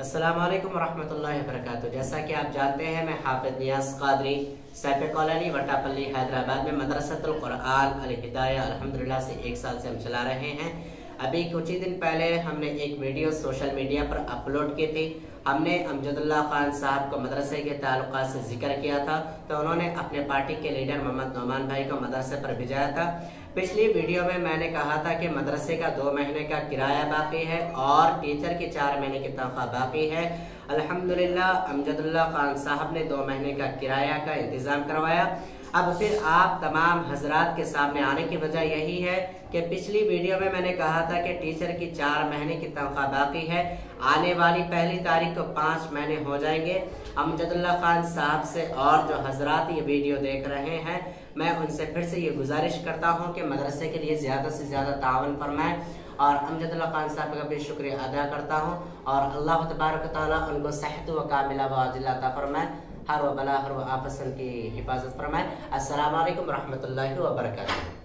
अस्सलाम वरहमल वर्क जैसा कि आप जानते हैं, मैं हाफिज नियाज कादरी, सैफ कॉलोनी, वटापल्ली, हैदराबाद में मदरसतुल्कुरान अल हिदाय अलहमदिल्ला से एक साल से हम चला रहे हैं। अभी कुछ ही दिन पहले हमने एक वीडियो सोशल मीडिया पर अपलोड की थी। हमने अमजदुल्ला खान साहब को मदरसे के ताल्लुक से ज़िक्र किया था तो उन्होंने अपने पार्टी के लीडर मोहम्मद नौमान भाई को मदरसे पर भिजाया था। पिछली वीडियो में मैंने कहा था कि मदरसे का दो महीने का किराया बाकी है और टीचर की चार महीने की तनख्वाह बाकी है। अल्हम्दुलिल्लाह, अमजदुल्ला खान साहब ने दो महीने का किराया का इंतज़ाम करवाया। अब फिर आप तमाम हजरात के सामने आने की वजह यही है कि पिछली वीडियो में मैंने कहा था कि टीचर की चार महीने की तनख्वाह बाकी है। आने वाली पहली तारीख को पाँच महीने हो जाएँगे। अमजदुल्ला खान साहब से और जो हजरात ये वीडियो देख रहे हैं, मैं उनसे फिर से ये गुजारिश करता हूँ कि मदरसे के लिए ज़्यादा से ज़्यादा तावन फरमाएँ और अमजदुल्ला खान साहब का भी शुक्रिया अदा करता हूँ और अल्लाह तबारक ताली उनको सेहत व कामिला वाजिला फरमाए। हर व बला हर व आपसन की हिफाजत फरमाए असल वरहमल वर्का